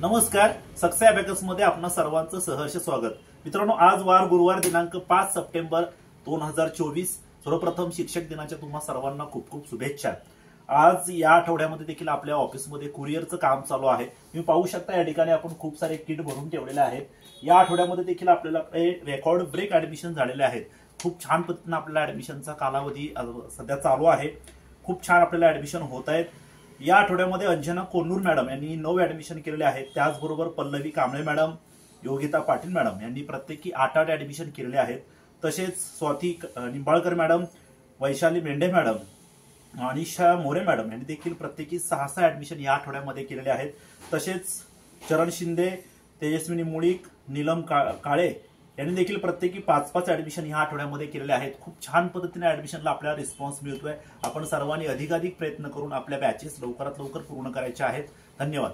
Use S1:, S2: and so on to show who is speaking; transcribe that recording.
S1: नमस्कार. सक्से अबॅकसमध्ये आपण सर्वांचं सहर्ष स्वागत. मित्रांनो आज वार गुरुवार दिनांक पाच सप्टेंबर दोन हजार चोवीस. सर्वप्रथम शिक्षक दिनाच्या तुम्हा सर्वांना खूप खूप शुभेच्छा. आज या आठवड्यामध्ये देखील आपल्या ऑफिसमध्ये कुरिअरचं काम चालू आहे. तुम्ही पाहू शकता या ठिकाणी आपण खूप सारे किट भरून ठेवलेले आहेत. या आठवड्यामध्ये देखील आपल्याला रेकॉर्ड ब्रेक ऍडमिशन झालेले आहेत. खूप छान पद्धतीनं आपल्याला ऍडमिशनचा कालावधी सध्या चालू आहे. खूप छान आपल्याला ऍडमिशन होत आहेत. या आठवड्यामध्ये अंजना कोल्हूर मॅडम यांनी नऊ ऍडमिशन केलेले आहेत. त्याचबरोबर पल्लवी कांबळे मॅडम योगिता पाटील मॅडम यांनी प्रत्येकी आठ आठ ऍडमिशन केलेले आहेत. तसेच स्वाती क- Nimbalkar madam Vaishali Mendhe madam Anisha More madam यांनी देखील प्रत्येकी सहा सहा ऍडमिशन या आठवड्यामध्ये केलेले आहेत. तसेच चरण शिंदे तेजस्विनी मुळीक नीलम का- काळे यांनी देखील प्रत्येकी पाच पाच ऍडमिशन ह्या आठवड्यामध्ये केलेले आहेत. खूप छान पद्धतीने ऍडमिशनला आपल्याला रिस्पॉन्स मिळतोय. आपण सर्वांनी अधिकाधिक प्रयत्न करून आपल्या बॅचेस लवकरात लवकर पूर्ण करायच्या आहेत. धन्यवाद.